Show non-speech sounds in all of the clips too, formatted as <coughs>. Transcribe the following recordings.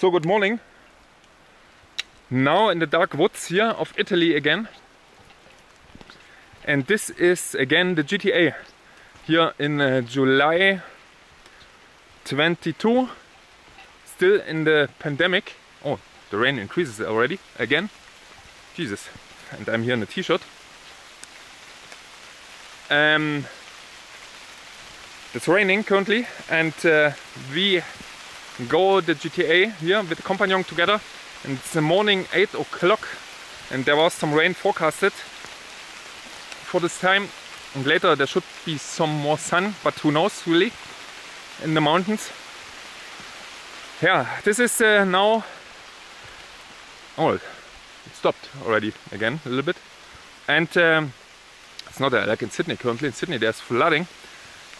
So good morning. Now in the dark woods here of Italy again. And this is again the GTA here in uh, July 22. Still in the pandemic. Oh, the rain increases already again. Jesus. And I'm here in a t-shirt. Um, it's raining currently and uh, we go the GTA here with the companion together. And it's the morning 8 o'clock and there was some rain forecasted for this time. And later there should be some more sun but who knows really in the mountains. Yeah this is uh, now oh it stopped already again a little bit. And um, it's not uh, like in Sydney currently in Sydney there's flooding.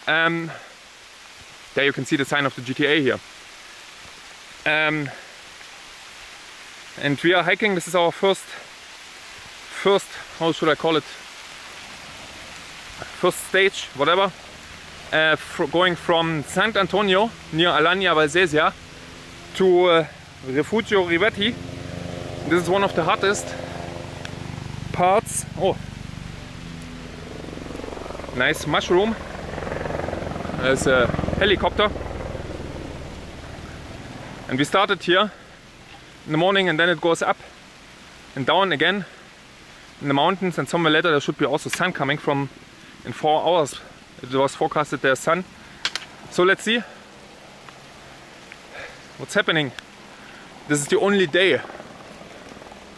Um, there you can see the sign of the GTA here. Um, and we are hiking, this is our first, first, how should I call it? First stage, whatever. Uh, going from San Antonio near Alagna Valsesia to uh, Refugio Rivetti. This is one of the hottest parts. Oh, nice mushroom there's a helicopter. And we started here in the morning and then it goes up and down again in the mountains and somewhere later there should be also sun coming from in four hours. It was forecasted there's sun. So let's see what's happening. This is the only day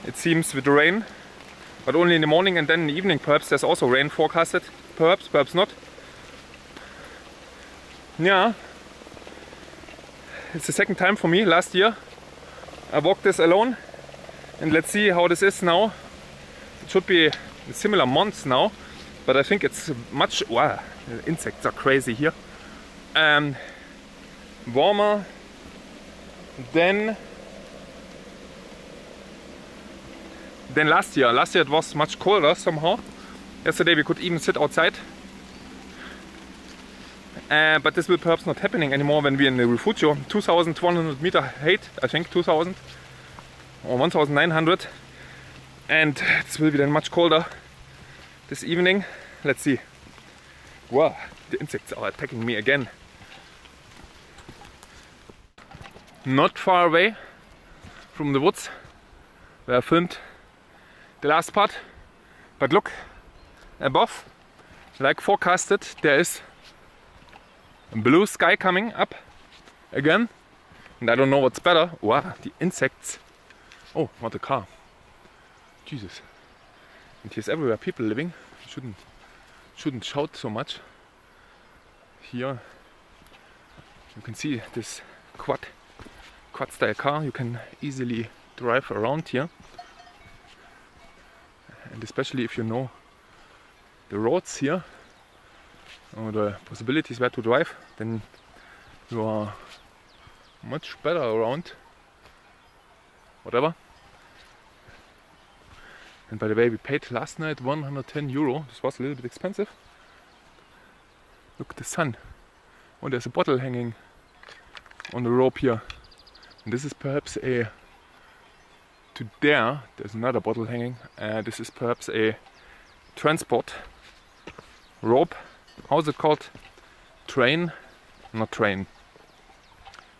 it seems with the rain but only in the morning and then in the evening perhaps there's also rain forecasted perhaps perhaps not yeah, it's the second time for me last year. I walked this alone and let's see how this is now. It should be similar months now, but I think it's much, wow, insects are crazy here. Um, warmer than than last year. Last year it was much colder somehow. Yesterday we could even sit outside uh, but this will perhaps not happening anymore when we're in the Refugio. 2,100 meter height, I think, 2,000 or 1,900. And this will be then much colder this evening. Let's see. Wow, the insects are attacking me again. Not far away from the woods where I filmed the last part. But look, above, like forecasted, there is blue sky coming up again. And I don't know what's better. Wow, the insects. Oh, what a car. Jesus. And here's everywhere people living. Shouldn't shouldn't shout so much. Here you can see this quad quad style car. You can easily drive around here. And especially if you know the roads here or the possibilities where to drive, then you are much better around. Whatever. And by the way, we paid last night 110 euro. This was a little bit expensive. Look at the sun. Oh, there's a bottle hanging on the rope here. And this is perhaps a. To there, there's another bottle hanging. Uh, this is perhaps a transport rope how's it called? Train, not train,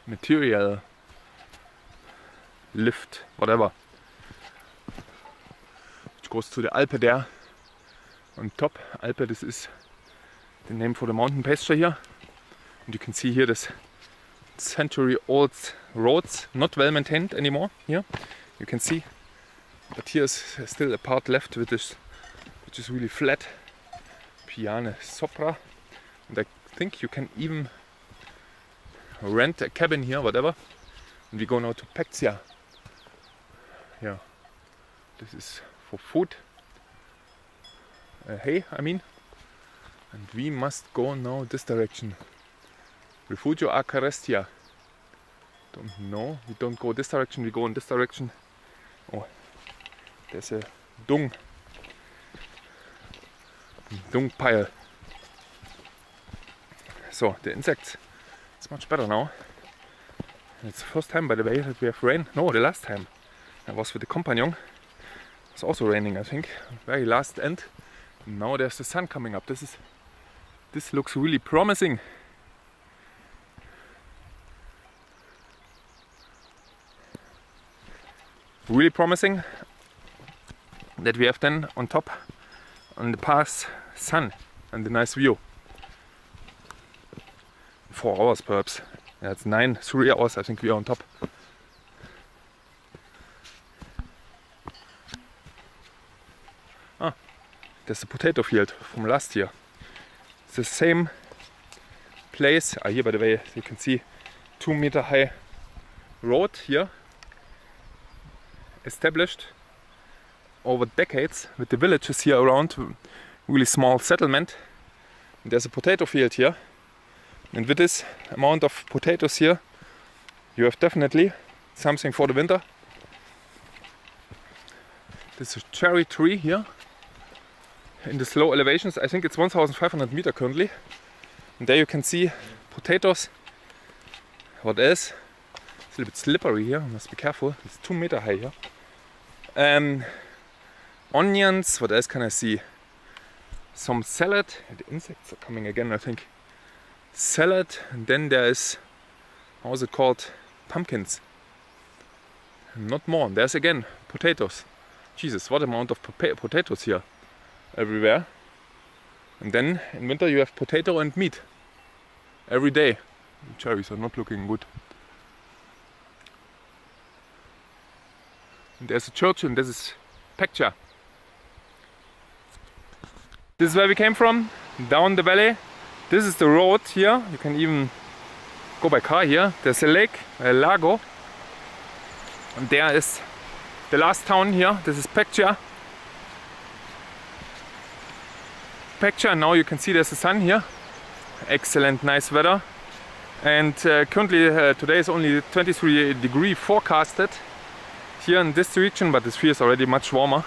material lift, whatever. Which goes to the Alpe there on top. Alpe, this is the name for the mountain pasture here. And you can see here this century old roads, not well maintained anymore here. You can see, but here's still a part left with this, which is really flat Piane Sopra. And I think you can even rent a cabin here, whatever. And we go now to Peccia. Yeah, this is for food. Uh, I mean. And we must go now this direction. Refugio a Carestia. Don't know. We don't go this direction, we go in this direction. Oh, there's a dung dung pile. So the er insects, it's much better now. It's the first time, by the way, that we have rain. No, the last time I was with the companion. It's also raining, I think. Very last end. Now there's the sun coming up. This is this looks really promising. Really promising that we have then on top on the pass sun and the nice view. Four hours perhaps. Yeah, it's nine, three hours I think we are on top. Ah, there's the potato field from last year. It's the same place. Ah, here by the way you can see two meter high road here established over decades with the villages here around, really small settlement. And there's a potato field here. And with this amount of potatoes here, you have definitely something for the winter. This is a cherry tree here in the slow elevations. I think it's 1500 meter currently. And there you can see potatoes. What else? It's a little bit slippery here, must be careful. It's two meter high here. Um, onions, what else can I see? Some salad, the insects are coming again I think. Salad, and then there is, how is it called? Pumpkins. Not more, there's again potatoes. Jesus, what amount of potatoes here everywhere. And then in winter you have potato and meat every day. cherries are not looking good. And there's a church and this is Peccia. This is where we came from, down the valley. This is the road here. You can even go by car here. There's a lake, a lago. And there is the last town here. This is Peccia. Peccia. Now you can see there's the sun here. Excellent, nice weather. And uh, currently uh, today is only 23 degree forecasted here in this region, but this feels already much warmer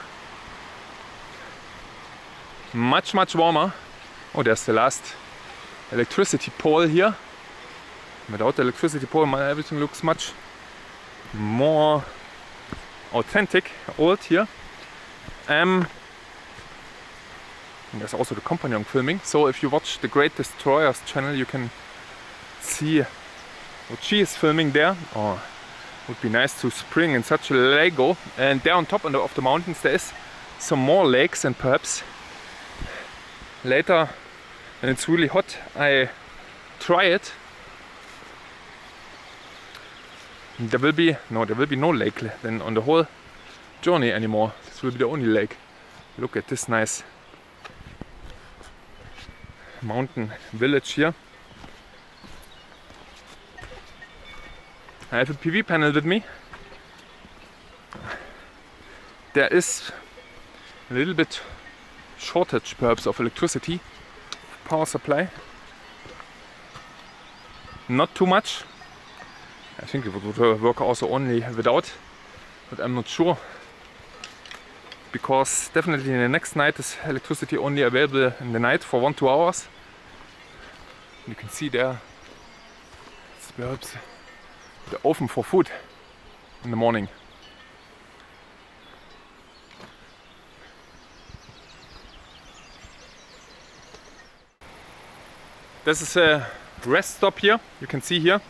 much much warmer. Oh, there's the last electricity pole here. Without the electricity pole, everything looks much more authentic, old here. Um, there's also the companion filming. So if you watch the Great Destroyers channel, you can see what she is filming there. Oh, would be nice to spring in such a Lego. And there on top of the mountains, there is some more lakes and perhaps later when it's really hot I try it. There will be no there will be no lake then on the whole journey anymore. This will be the only lake. Look at this nice mountain village here. I have a PV panel with me. There is a little bit shortage perhaps of electricity. Power supply. Not too much. I think it would work also only without but I'm not sure. Because definitely in the next night is electricity only available in the night for one two hours. You can see there it's perhaps the oven for food in the morning This is a rest stop here. You can see here.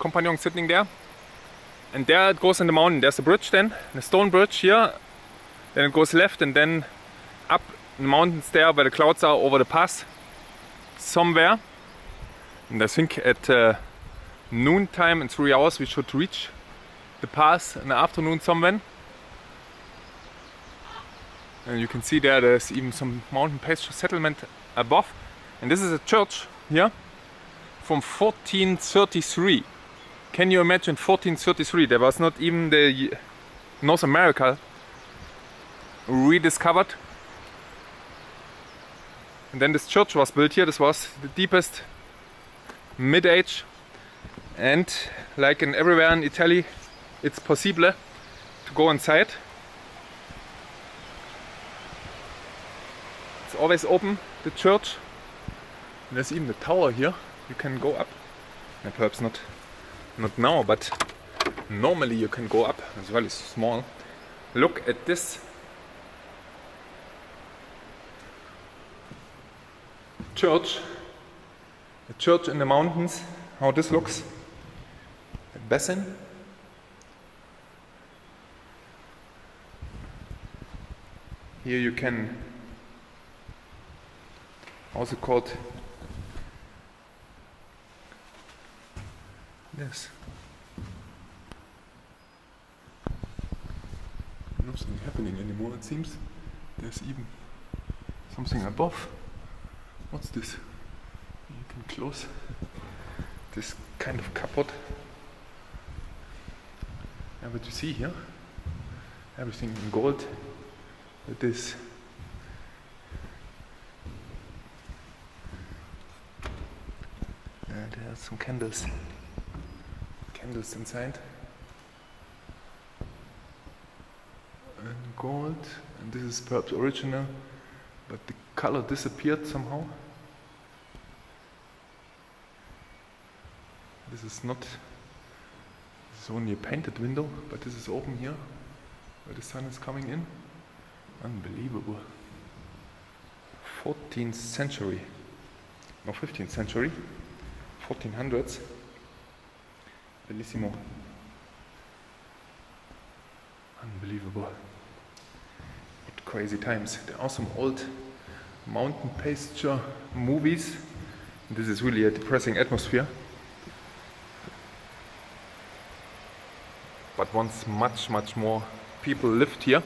Companion sitting there. And there it goes in the mountain. There's a bridge then, a stone bridge here. Then it goes left and then up the mountains there where the clouds are over the pass somewhere. And I think at uh, noon time in three hours we should reach the pass in the afternoon somewhere. And you can see there there's even some mountain pasture settlement above. And this is a church here from 1433. Can you imagine 1433? There was not even the North America rediscovered. And then this church was built here. This was the deepest mid-age. And like in everywhere in Italy, it's possible to go inside. It's always open, the church. There's even the tower here. You can go up. And perhaps not not now, but normally you can go up. as well. It's small. Look at this church. A church in the mountains. How this looks. A basin. Here you can also called this nothing happening anymore it seems. There's even something above. What's this? You can close this kind of cupboard. And what you see here everything in gold. With this and are some candles candles inside. And gold and this is perhaps original but the color disappeared somehow. This is not this is only a painted window but this is open here where the sun is coming in. Unbelievable. 14th century no 15th century 1400s bellissimo. Unbelievable. What crazy times. There are some old mountain pasture movies. This is really a depressing atmosphere. But once much much more people lived here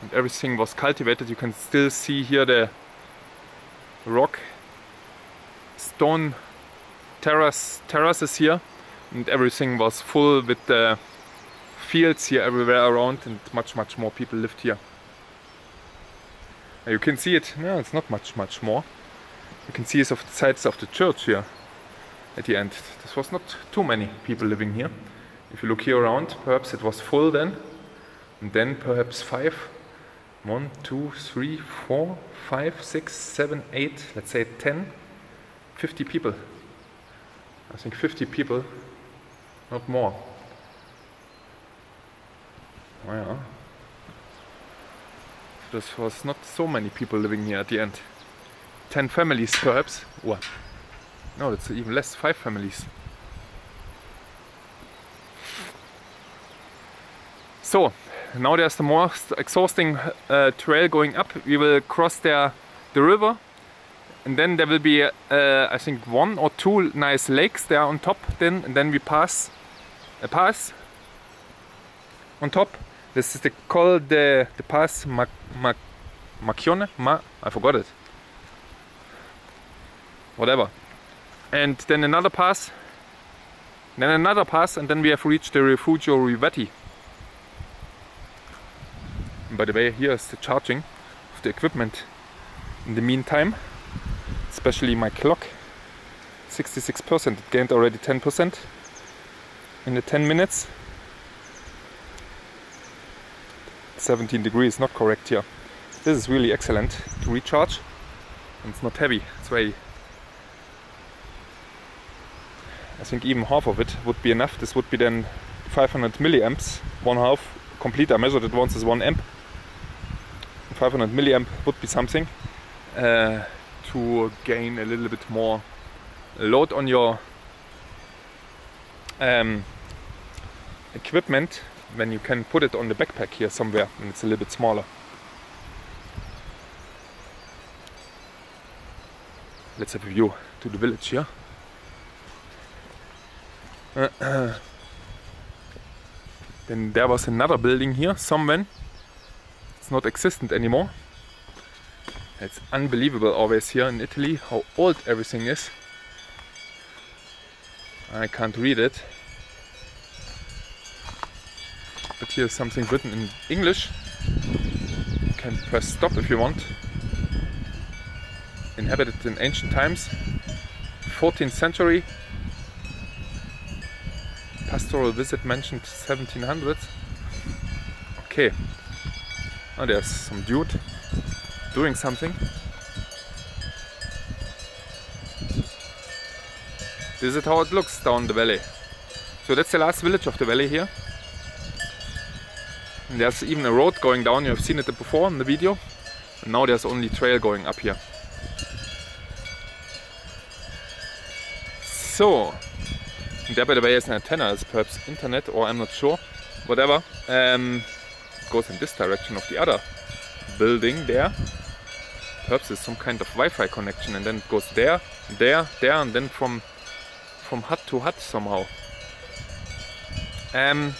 and everything was cultivated you can still see here the rock stone terrace terraces here and everything was full with the fields here everywhere around and much much more people lived here. You can see it. No it's not much much more. You can see it of the sides of the church here at the end. This was not too many people living here. If you look here around perhaps it was full then. And then perhaps five. One two three four five six seven eight let's say 10 50 people. I think 50 people not more. Oh yeah. This was not so many people living here at the end. 10 families perhaps? Or no it's even less. 5 families. So now there's the most exhausting uh, trail going up. We will cross there the river and then there will be uh, I think one or two nice lakes there on top. Then and then we pass a pass on top. This is the call the the pass Mac, Mac? Ma I forgot it. Whatever. And then another pass, then another pass and then we have reached the Refugio Rivetti. And by the way, here is the charging of the equipment in the meantime, especially my clock. 66%, it gained already 10% in the 10 minutes. 17 degrees, not correct here. This is really excellent to recharge. And it's not heavy, it's very I think even half of it would be enough. This would be then 500 milliamps, one half complete. I measured it once as one amp. 500 milliamp would be something uh, to gain a little bit more load on your um, equipment when you can put it on the backpack here somewhere and it's a little bit smaller. Let's have a view to the village here. <coughs> then there was another building here, somewhere it's not existent anymore. It's unbelievable always here in Italy how old everything is. I can't read it. But here's something written in English. You can press stop if you want. Inhabited in ancient times. 14th century. Pastoral visit mentioned 1700s. Okay, Oh, there's some dude doing something. This is how it looks down the valley. So that's the last village of the valley here. And there's even a road going down, you have seen it before in the video. And now there's only trail going up here. So, there by the way is an antenna, it's perhaps internet or I'm not sure. Whatever. Um, goes in this direction of the other building there. Perhaps it's some kind of Wi-Fi connection and then it goes there, there, there and then from from hut to hut somehow. Um,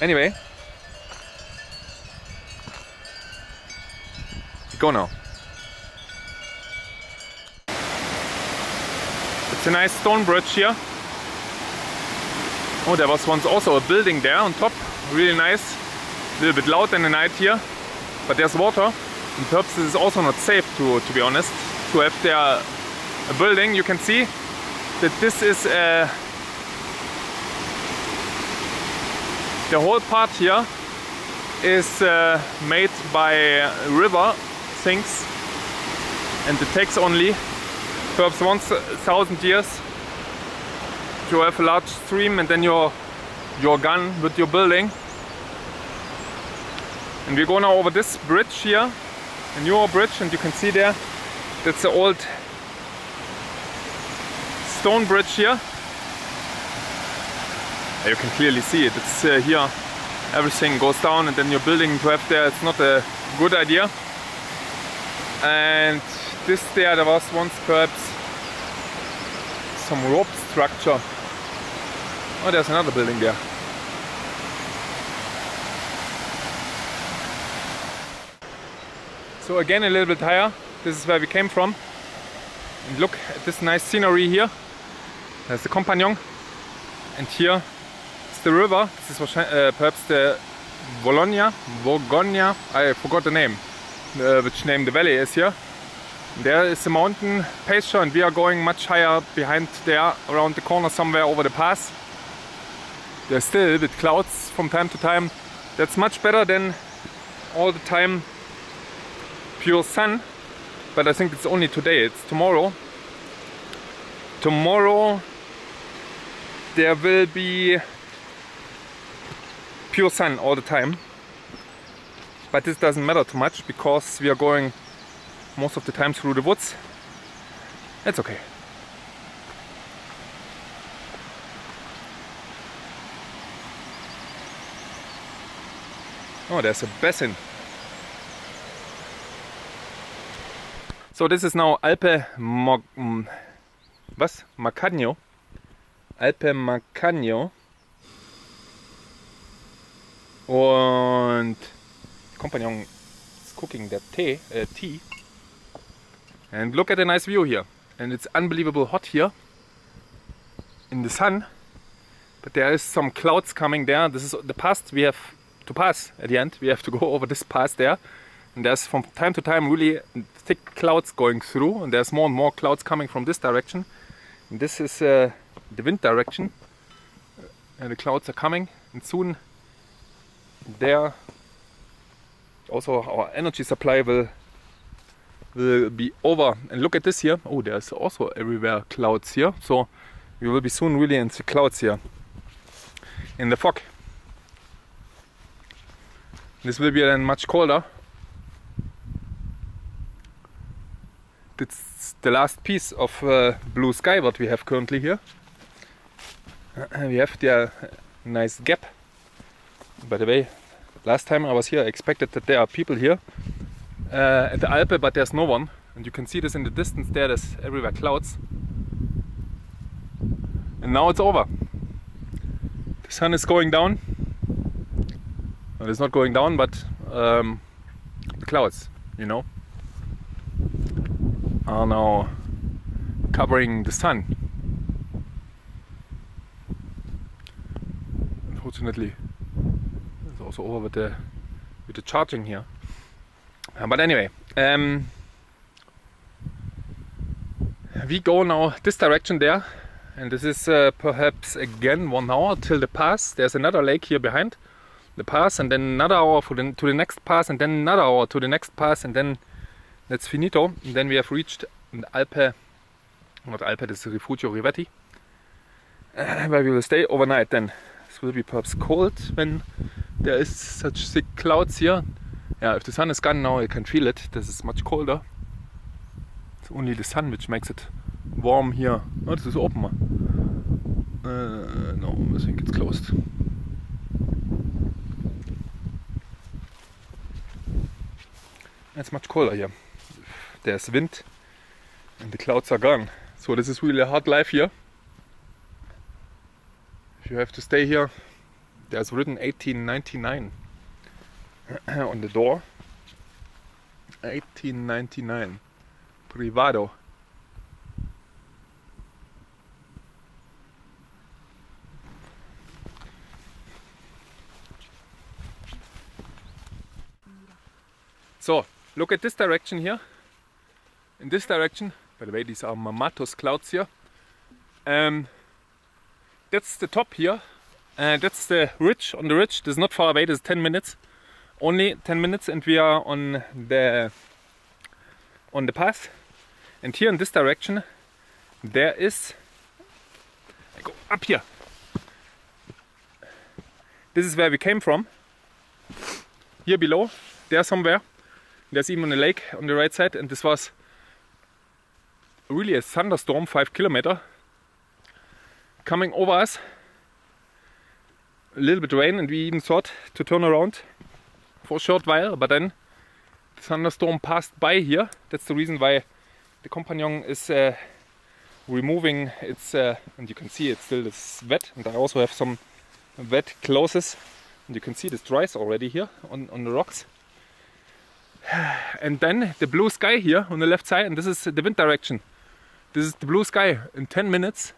anyway, go now. It's a nice stone bridge here. Oh, there was once also a building there on top, really nice. A little bit loud in the night here, but there's water. And perhaps this is also not safe to, to be honest, to have there a building. You can see that this is a, the whole part here is uh, made by river things and it takes only perhaps 1000 years to have a large stream and then you're, you're with your building. And we go now over this bridge here, a newer bridge, and you can see there, that's the old stone bridge here. You can clearly see it, it's uh, here, everything goes down and then you're building to have there, it's not a good idea. And this there, there was once perhaps some rope structure. Oh, there's another building there. So again a little bit higher, this is where we came from. And look at this nice scenery here. There's the Compagnon. And here is the river. This is uh, perhaps the Bologna, Borgogna, I forgot the name, uh, which name the valley is here. There is the mountain pasture and we are going much higher behind there, around the corner somewhere over the pass. There's still a bit clouds from time to time. That's much better than all the time pure sun but I think it's only today it's tomorrow tomorrow there will be pure sun all the time but this doesn't matter too much because we are going most of the time through the woods it's okay Oh, there's a basin So this is now Alpe Mo was? Macagno. Alpe Macagno. Und Compagnon is cooking their tea, uh, tea. And look at the nice view here. And it's unbelievable hot here in the sun. But there is some clouds coming there. This is the pass we have to pass at the end. We have to go <laughs> over this pass there. And there's from time to time really thick clouds going through and there's more and more clouds coming from this direction. And this is uh, the wind direction. And the clouds are coming and soon there also our energy supply will will be over. And look at this here. Oh there's also everywhere clouds here. So we will be soon really in the clouds here. In the fog. This will be then much colder. It's the last piece of uh, blue sky what we have currently here. <clears throat> we have the uh, nice gap. By the way, last time I was here I expected that there are people here uh, at the Alpe but there's no one. And you can see this in the distance there, there's everywhere clouds. And now it's over. The sun is going down. Well, it's not going down, but um, the clouds, you know are now covering the sun. Unfortunately, it's also over with the with the charging here. Uh, but anyway, um, we go now this direction there, and this is uh, perhaps again one hour till the pass. There's another lake here behind the pass, and then another hour for the, to the next pass, and then another hour to the next pass, and then that's finito. And then we have reached Alpe, not Alpe, this is Rifugio Rivetti. uh, where we will stay overnight then. This will be perhaps cold when there is such thick clouds here. Yeah, if the sun is gone now, I can feel it. This is much colder. It's only the sun which makes it warm here. Oh, this is open. Uh, no, I think it's closed. It's much colder here. There's wind and the clouds are gone. So this is really a hard life here. You have to stay here, there's written 1899 <clears throat> on the door. 1899. Privado. So, look at this direction here. In this direction, by the way, these are Mammatus clouds here. Um, that's the top here. And that's the ridge. On the ridge, this is not far away, this is 10 minutes. Only 10 minutes and we are on the on the path. And here in this direction, there is I go up here. This is where we came from. Here below, there somewhere. There's even a lake on the right side, and this was really a thunderstorm, five kilometer, coming over us. A little bit rain, and we even thought to turn around for a short while, but then the thunderstorm passed by here. That's the reason why the companion is uh, removing its, uh, and you can see it still is wet, and I also have some wet clothes, and you can see this dries already here on, on the rocks. <sighs> And then the blue sky here on the left side, and this is the wind direction. This is the blue sky in 10 minutes,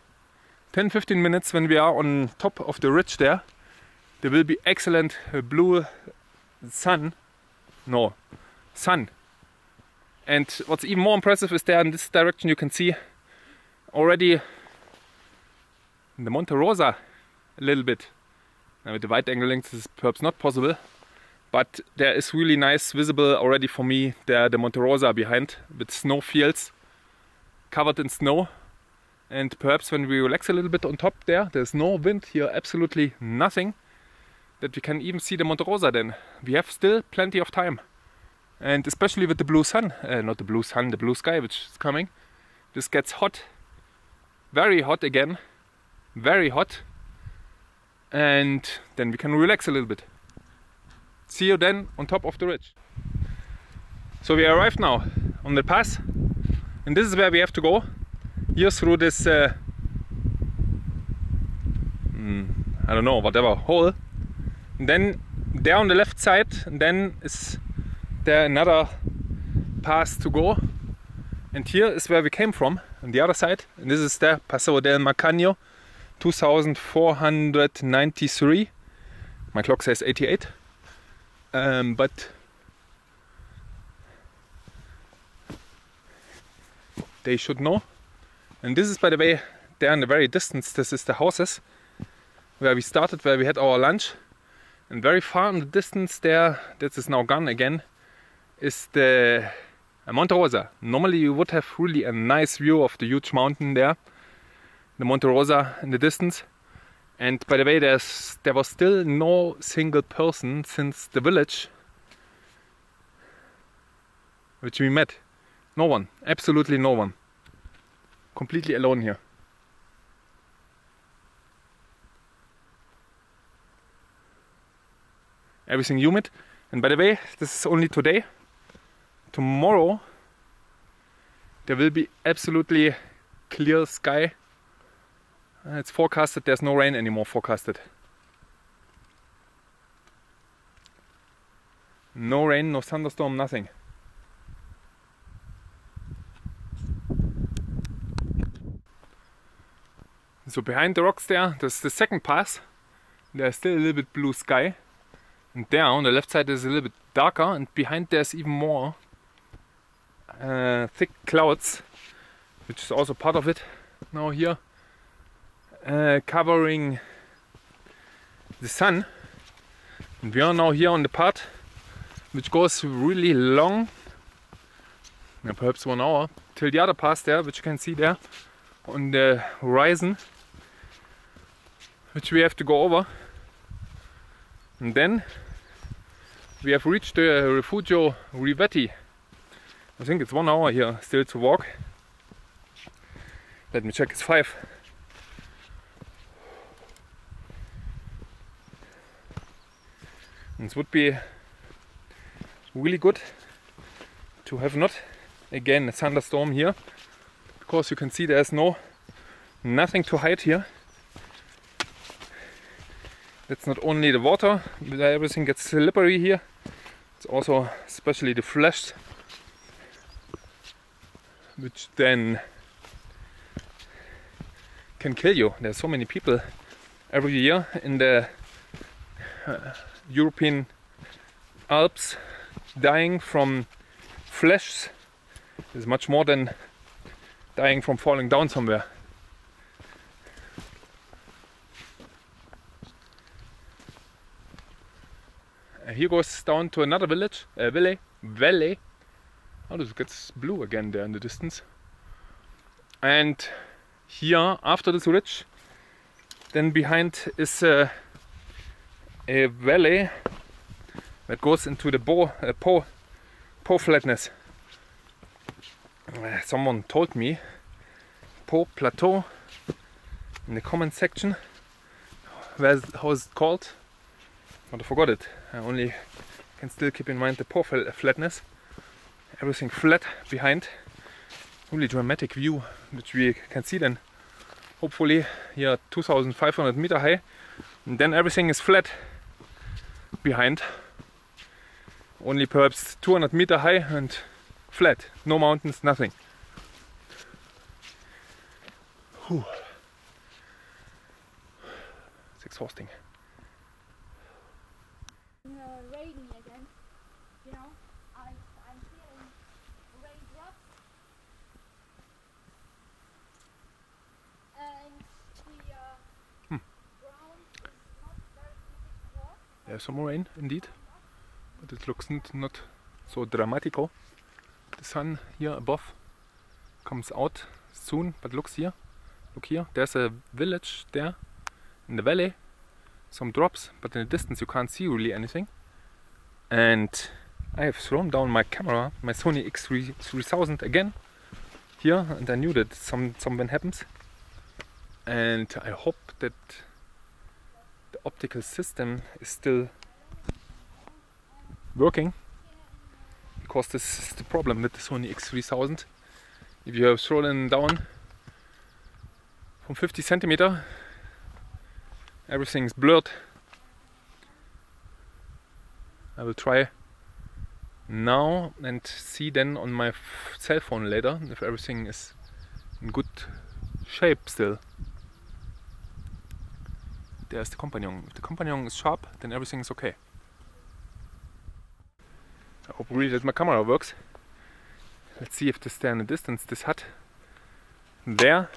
10 15 minutes when we are on top of the ridge there. There will be excellent uh, blue sun. No, sun. And what's even more impressive is there in this direction you can see already the Monte Rosa a little bit. Now with the wide angle lens this is perhaps not possible, but there is really nice visible already for me there the Monte Rosa behind with snow fields covered in snow and perhaps when we relax a little bit on top there there's no wind here absolutely nothing that we can even see the Monte Rosa then. We have still plenty of time. And especially with the blue sun uh, not the blue sun the blue sky which is coming this gets hot very hot again very hot. And then we can relax a little bit. See you then on top of the ridge. So we arrived now on the pass and this is where we have to go here through this uh, I don't know whatever hole and then there on the left side. And then is there another pass to go. And here is where we came from on the other side. And this is the Passo del Macagno 2493 my clock says 88 um, but they should know. And this is, by the way, there in the very distance, this is the houses where we started, where we had our lunch. And very far in the distance there, this is now gone again, is the Monte Rosa. Normally you would have really a nice view of the huge mountain there, the Monte Rosa in the distance. And by the way, there's there was still no single person since the village which we met. No one, absolutely no one. Completely alone here. Everything humid. And by the way, this is only today. Tomorrow there will be absolutely clear sky uh, it's forecasted, there's no rain anymore forecasted. No rain, no thunderstorm, nothing. So behind the rocks there, there's the second pass. There's still a little bit blue sky. And there on the left side is a little bit darker and behind there's even more uh, thick clouds, which is also part of it now here uh, covering the sun. And we are now here on the part which goes really long, perhaps one hour, till the other pass there, which you can see there on the horizon. Which we have to go over. And then we have reached the Refugio Rivetti. I think it's one hour here still to walk. Let me check, it's five. And it would be really good to have not again a thunderstorm here because you can see there's no nothing to hide here that's not only the water everything gets slippery here. It's also especially the flesh which then can kill you. There's so many people every year in the uh, European Alps dying from flesh. Is much more than dying from falling down somewhere. Here goes down to another village, uh, valley, valley. Oh, this gets blue again there in the distance. And here, after this ridge, then behind is uh, a valley that goes into the Bo, uh, Po, Po flatness. Uh, someone told me Po Plateau in the comment section. Where's, how is it called? But I forgot it. I only can still keep in mind the Po flatness. Everything flat behind. Really dramatic view, which we can see then. Hopefully here 2500 meter high. And then everything is flat behind. Only perhaps 200 meter high and flat. No mountains, nothing. Whew. It's exhausting. uh, raining again. You know, I, I'm feeling raindrops. And the uh, ground is not very easy to walk. There's some rain indeed, but it looks not, so dramatical. The sun here above comes out soon, but looks here. Look here, there's a village there in the valley. Some drops, but in the distance you can't see really anything. And I have thrown down my camera, my Sony X3 3000 again here, and I knew that some something happens. And I hope that optical system is still working. Because this is the problem with the Sony X3000 if you have thrown down from 50 centimeter everything's blurred. I will try now and see then on my cell phone later if everything is in good shape still there's the companion. If the companion is sharp, then everything is okay. I hope really that my camera works. Let's see if this there in the distance, this hut there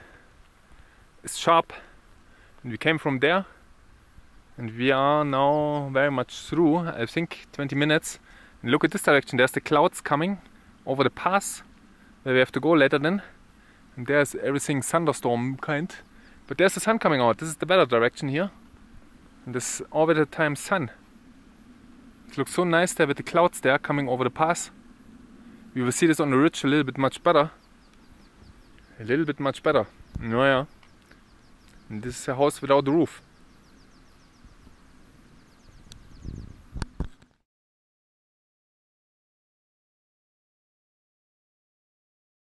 is sharp. And we came from there and we are now very much through, I think 20 minutes. And look at this direction, there's the clouds coming over the pass where we have to go later then. And there's everything thunderstorm kind. But there's the sun coming out. This is the better direction here. And this all the time sun. It looks so nice there with the clouds there coming over the pass. We will see this on the ridge a little bit much better. A little bit much better. Yeah. And this is a house without a roof.